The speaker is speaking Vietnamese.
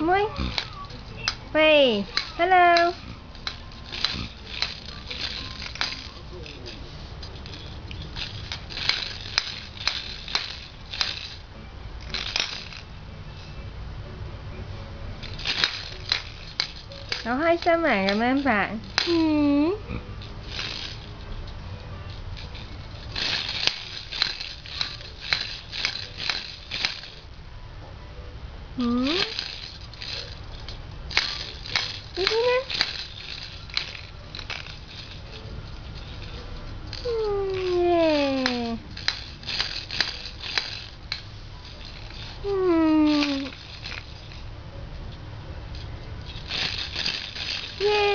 Muối. Hey, hello. Nó hơi sa mạc rồi mấy bạn. Hmm. Hmm. Hmm. Yay!